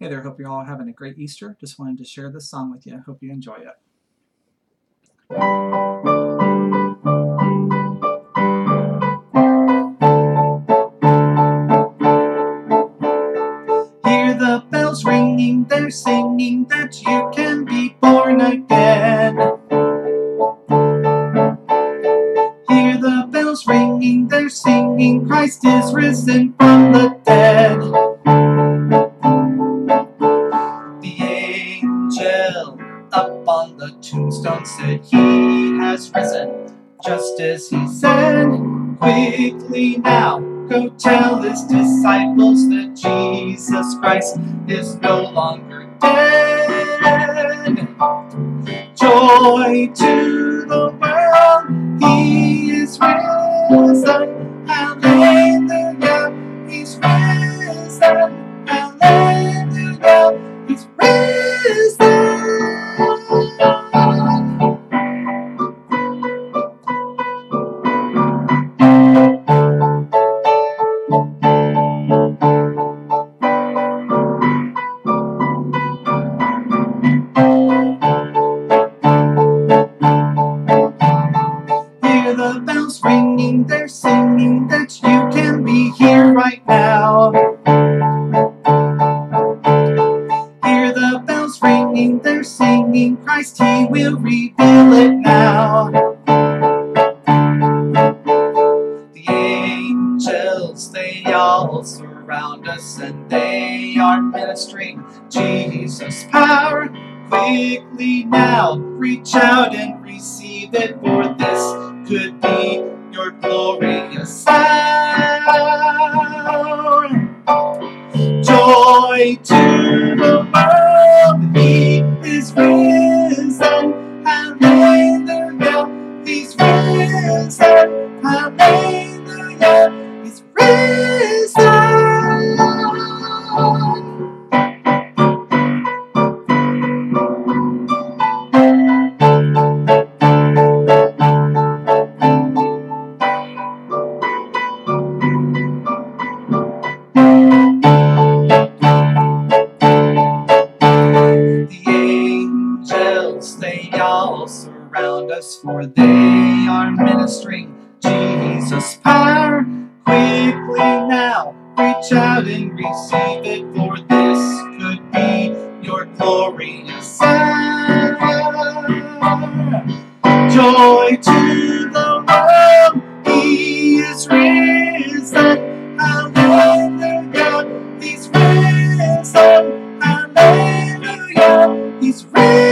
Hey there, hope you're all having a great Easter. Just wanted to share this song with you. Hope you enjoy it. Hear the bells ringing, they're singing that you can be born again. Hear the bells ringing, they're singing, Christ is risen from the dead. Up on the tombstone said, He has risen, just as he said. Quickly now, go tell his disciples that Jesus Christ is no longer dead. Joy to the world, he is risen. Hallelujah, he's risen. Hallelujah, he's risen. Hear the bells ringing, they're singing that you can be here right now. Hear the bells ringing, they're singing, Christ, He will reveal it now. The angels, they all surround us and they are ministering Jesus' power. Quickly now, reach out and receive it, for this could be your glorious sound. Joy to the world, He is risen. They all surround us, for they are ministering Jesus' power. Quickly now, reach out and receive it, for this could be your glorious sound. Joy to the world, He is risen. Hallelujah, He's risen. Hallelujah, He's risen.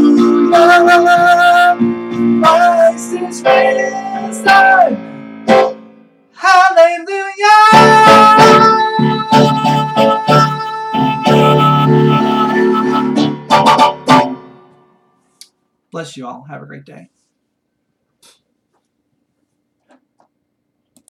Hallelujah, Christ is risen. Hallelujah. Bless you all. Have a great day.